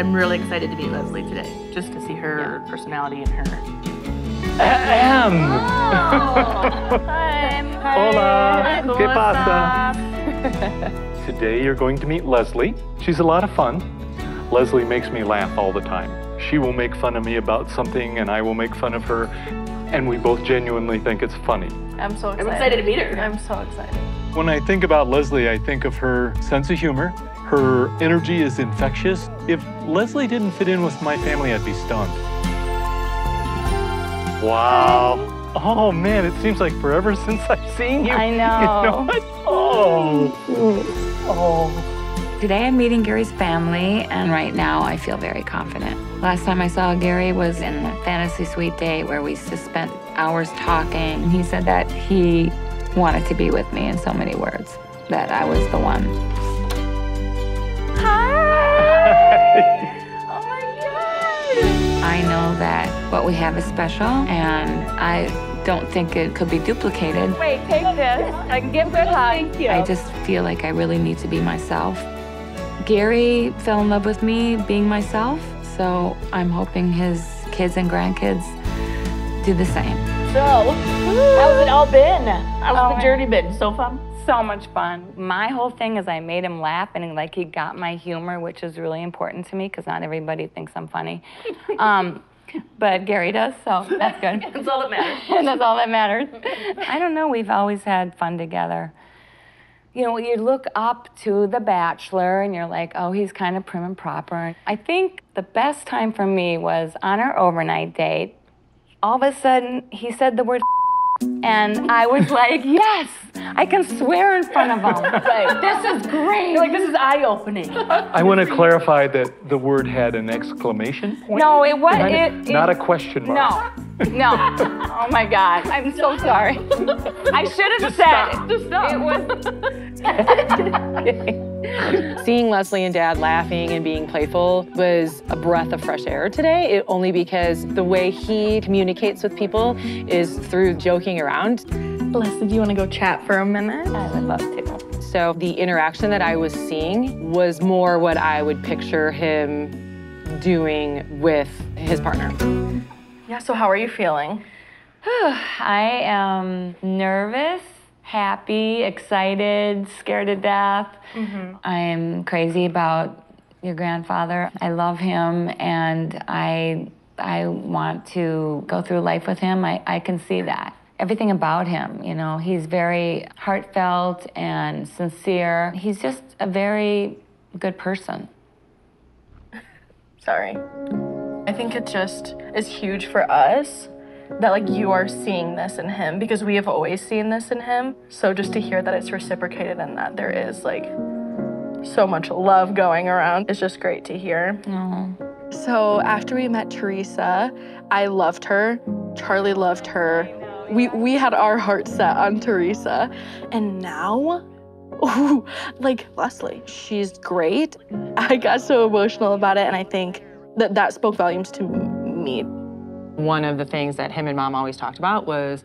I'm really excited to meet Leslie today, just to see her personality and her. Ahem. Oh, Hi. Hola. ¿Qué pasa? Today you're going to meet Leslie. She's a lot of fun. Leslie makes me laugh all the time. She will make fun of me about something and I will make fun of her. And we both genuinely think it's funny. I'm so excited. I'm excited to meet her. I'm so excited. When I think about Leslie, I think of her sense of humor. Her energy is infectious. If Leslie didn't fit in with my family, I'd be stunned. Wow. Oh man, it seems like forever since I've seen you. I know. You know. know what? Oh. Oh. Today I'm meeting Gerry's family, and right now I feel very confident. Last time I saw Gerry was in the fantasy suite day where we just spent hours talking. He said that he wanted to be with me in so many words, that I was the one. What we have is special, and I don't think it could be duplicated. Wait, take this. I can give a good hug. Thank you. I just feel like I really need to be myself. Gerry fell in love with me being myself, so I'm hoping his kids and grandkids do the same. So, how's it all been? How's Oh, the my- journey been? So fun? So much fun. My whole thing is I made him laugh and like he got my humor, which is really important to me because not everybody thinks I'm funny. Um, but Gerry does, so that's good. That's all that matters. and that's all that matters. I don't know. We've always had fun together. You know, you look up to The Bachelor and you're like, oh, he's kind of prim and proper. I think the best time for me was on our overnight date. All of a sudden, he said the word and I was like, yes, I can swear in front of him. Right. This is great. You're like, this is eye opening. I want to clarify that the word had an exclamation point. no, it was behind it, Not a question mark. No, no. Oh my God, I'm so sorry. I should have said it. Just stop. It was. Seeing Leslie and Dad laughing and being playful was a breath of fresh air today, it, only because the way he communicates with people is through joking around. Leslie, do you want to go chat for a minute? I would love to. So the interaction that I was seeing was more what I would picture him doing with his partner. Yeah, so how are you feeling? I am nervous, happy, excited, scared to death. Mm-hmm. I'm crazy about your grandfather. I love him and I I want to go through life with him. I, I can see that. Everything about him, you know, he's very heartfelt and sincere. He's just a very good person. Sorry. I think it just is huge for us that like you are seeing this in him because we have always seen this in him. So just to hear that it's reciprocated and that there is like so much love going around is just great to hear. So after we met Theresa, I loved her. Charlie loved her. We we had our hearts set on Theresa, and now, ooh, like Leslie, she's great. I got so emotional about it, and I think that that spoke volumes to me. One of the things that him and mom always talked about was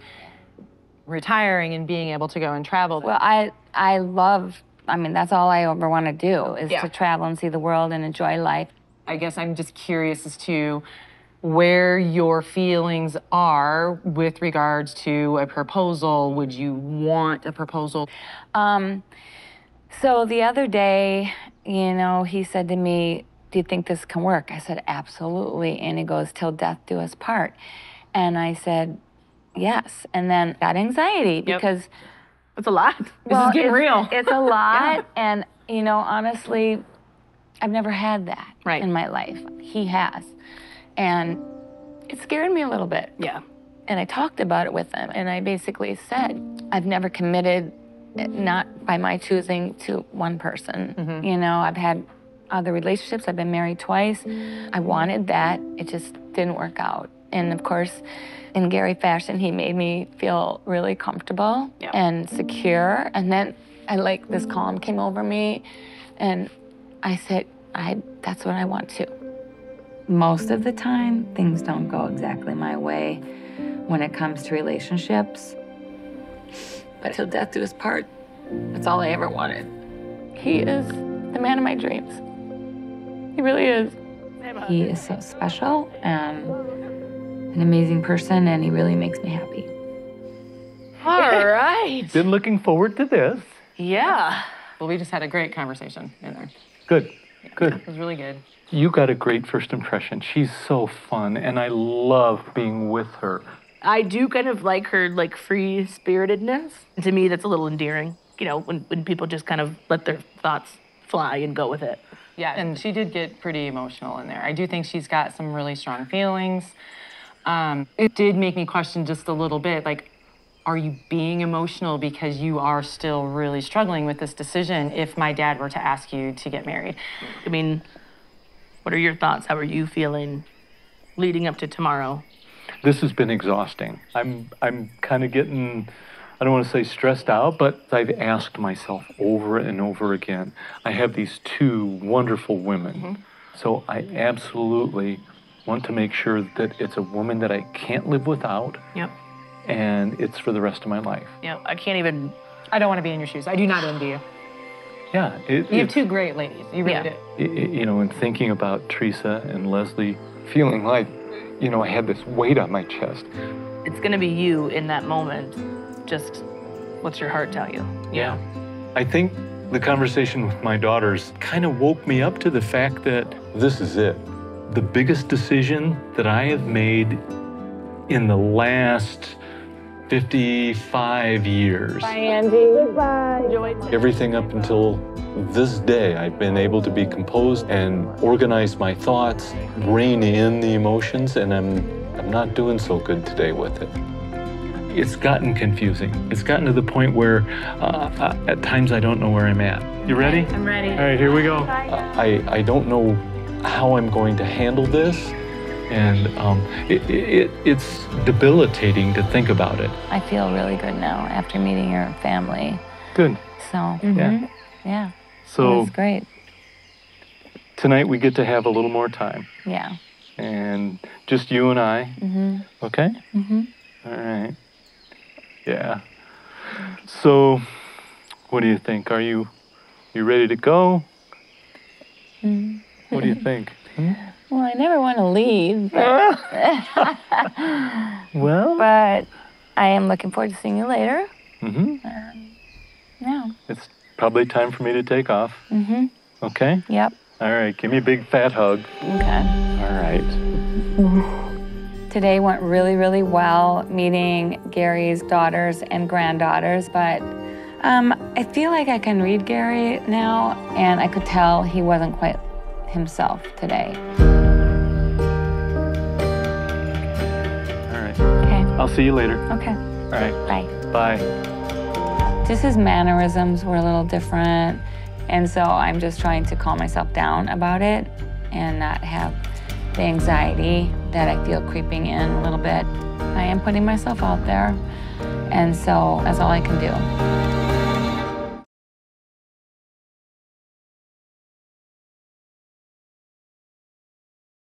retiring and being able to go and travel. Well, I I love. I mean, that's all I ever want to do is Yeah. to travel and see the world and enjoy life. I guess I'm just curious as to where your feelings are with regards to a proposal. Would you want a proposal? Um, so the other day, you know, he said to me, "Do you think this can work?" I said, "Absolutely." And he goes, "Till death do us part." And I said, "Yes." And then got anxiety because It's a lot. well, this is getting it's, real. It's a lot, and you know, honestly, I've never had that Right. in my life. He has, and it scared me a little bit. Yeah. And I talked about it with him, and I basically said, I've never committed, eh, not by my choosing, to one person. You know, I've had other relationships. I've been married twice. I wanted that. It just didn't work out. And of course, in Gerry fashion, he made me feel really comfortable Yeah. and secure. And then I like this calm came over me, and I said, I that's what I want too. Most of the time, things don't go exactly my way when it comes to relationships. But till death do us part, that's all I ever wanted. He is the man of my dreams. He really is. he is so special and an amazing person, and he really makes me happy. All right. Been looking forward to this. Yeah. Well, we just had a great conversation in there. Good, good. It was really good. You got a great first impression. She's so fun, and I love being with her. I do kind of like her like free spiritedness. To me, that's a little endearing. You know, when, when people just kind of let their thoughts fly and go with it. Yeah, and she did get pretty emotional in there. I do think she's got some really strong feelings. Um, it did make me question just a little bit like, are you being emotional because you are still really struggling with this decision if my dad were to ask you to get married? I mean, what are your thoughts? How are you feeling leading up to tomorrow? This has been exhausting. I'm I'm kind of getting I don't want to say stressed out, but I've asked myself over and over again. I have these two wonderful women. Mm-hmm. So I absolutely want to make sure that it's a woman that I can't live without Yep. and it's for the rest of my life. Yep. I can't even. I don't want to be in your shoes. I do not envy you. Yeah, it, You have two great ladies. You really Yeah. do. i- i- you know, in thinking about Theresa and Leslie, feeling like, you know, I had this weight on my chest. It's gonna be you in that moment. Just what's your heart tell you? Yeah. I think the conversation with my daughters kind of woke me up to the fact that this is it. The biggest decision that I have made in the last 55 years. Bye, Andy. Goodbye. Everything up until this day, I've been able to be composed and organize my thoughts, rein in the emotions, and I'm I'm not doing so good today with it. It's gotten confusing. It's gotten to the point where uh, uh, at times I don't know where I'm at. You ready? I'm ready. All right, here we go. I, I don't know how I'm going to handle this, and um, it, it, it's debilitating to think about it. I feel really good now after meeting your family. Good. So, Yeah. yeah, So was great. tonight we get to have a little more time, Yeah. and just you and I. Mm-hmm. Okay. Mm-hmm. All right. Yeah. So, what do you think? Are you you ready to go? Mm-hmm. What do you think? Well, I never want to leave, but, Well, but I am looking forward to seeing you later. Mm-hmm. Yeah. it's probably time for me to take off. Mm-hmm. Okay. Yep. All right. Give me a big fat hug. Okay. All right. Today went really, really well meeting Gerry's daughters and granddaughters, but um, I feel like I can read Gerry now, and I could tell he wasn't quite himself today. All right. Okay. I'll see you later. Okay. All right. Bye. Bye. Just his mannerisms were a little different, and so I'm just trying to calm myself down about it and not have the anxiety that I feel creeping in a little bit. I am putting myself out there, and so that's all I can do.